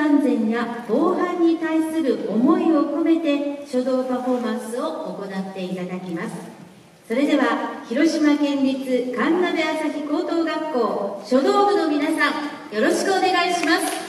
安全や防犯に対する思いを込めて書道パフォーマンスを行っていただきます。それでは広島県立神鍋朝日高等学校書道部の皆さんよろしくお願いします。